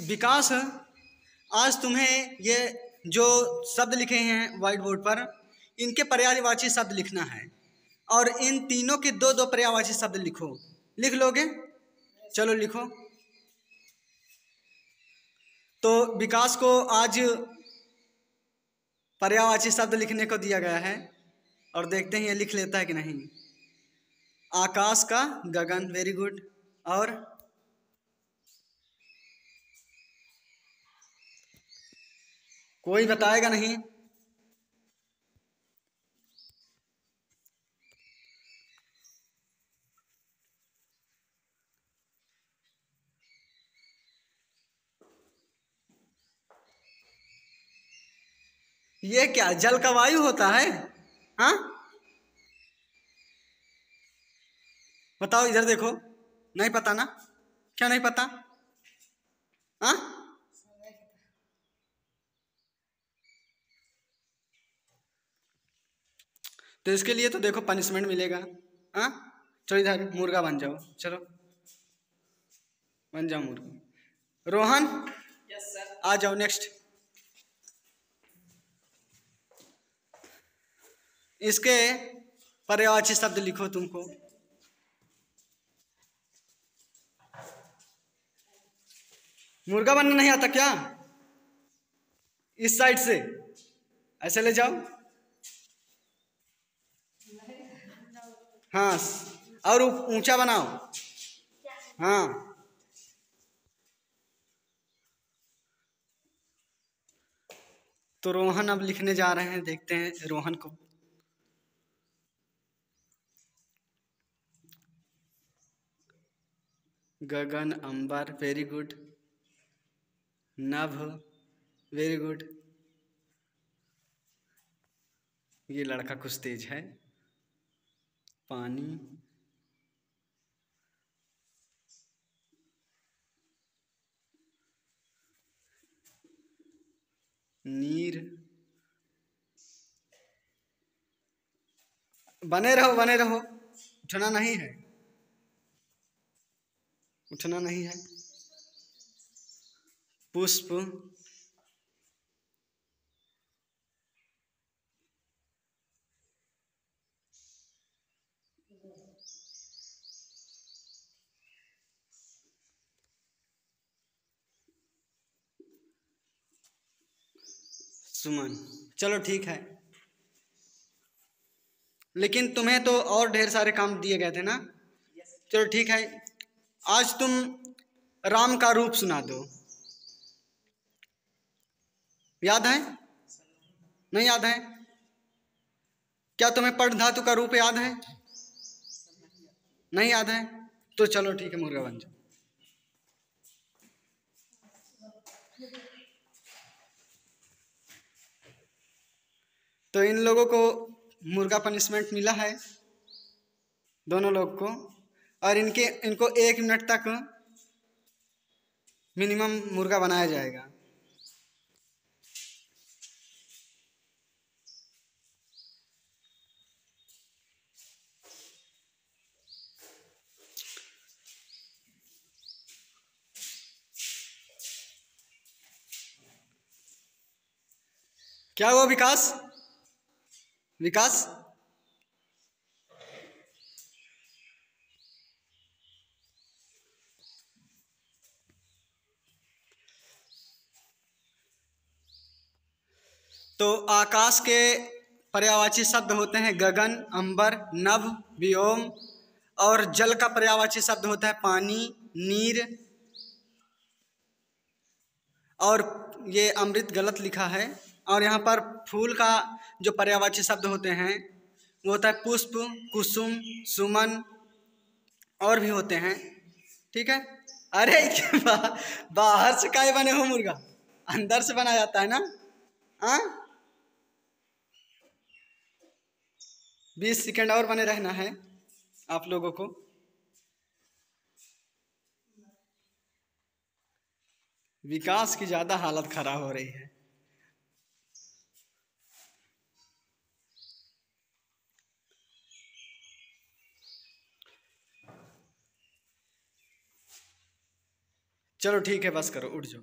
विकास। आज तुम्हें ये जो शब्द लिखे हैं व्हाइट बोर्ड पर, इनके पर्यायवाची शब्द लिखना है। और इन तीनों के दो दो पर्यायवाची शब्द लिखो। लिख लोगे? चलो लिखो। तो विकास को आज पर्यायवाची शब्द लिखने को दिया गया है। और देखते हैं ये लिख लेता है कि नहीं। आकाश का गगन वेरी गुड और कोई बताएगा नहीं। ये क्या, जल का वायु होता है? हाँ? बताओ इधर देखो। नहीं पता ना? क्या नहीं पता? हाँ? तो इसके लिए तो देखो पनिशमेंट मिलेगा। हाँ? चलो इधर मुर्गा बन जाओ। चलो। बन जाओ मुर्गा। रोहन? यस सर आ जाओ नेक्स्ट इसके पर्यावाची शब्द लिखो तुमको। मुर्गा बनना नहीं आता क्या? इस साइड से। ऐसे ले जाओ। हाँ और ऊँचा बनाओ। हाँ। तो रोहन अब लिखने जा रहे हैं, देखते हैं रोहन को। Gagan, Ambar very good Nabh very good ये लड़का कुछ तेज है। पानी। नीर। बने रहो बने रहो। उठना नहीं है। उठना नहीं है। पुष्प। सुमन। चलो ठीक है। लेकिन तुम्हें तो और ढेर सारे काम दिए गए थे ना? चलो ठीक है। आज तुम राम का रूप सुना दो। याद है? नहीं याद है? क्या तुम्हें पढ़ धातु का रूप याद है? नहीं याद है? तो चलो ठीक है मुर्गा बन जाओ। तो इन लोगों को मुर्गा पनिशमेंट मिला है, दोनों लोग को। और इनके, इनको एक मिनट तक मिनिमम मुर्गा बनाया जाएगा। क्या हुआ विकास? विकास? तो आकाश के पर्यावाची शब्द होते हैं गगन, अंबर, नभ, व्योम, और जल का पर्यावाची शब्द होता है पानी, नीर, और ये अमृत गलत लिखा है। और यहाँ पर फूल का जो पर्यावाची शब्द होते हैं, वो होता है पुष्प, कुसुम, सुमन और भी होते हैं। ठीक है? अरे बाहर से काय बने हो मुर्गा? अंदर से बना जाता है ना? हाँ? बीस सेकेंड और बने रहना है आप लोगों को। विकास की ज़्यादा हालत खराब हो रही है। चलो ठीक है बस करो उठ जाओ।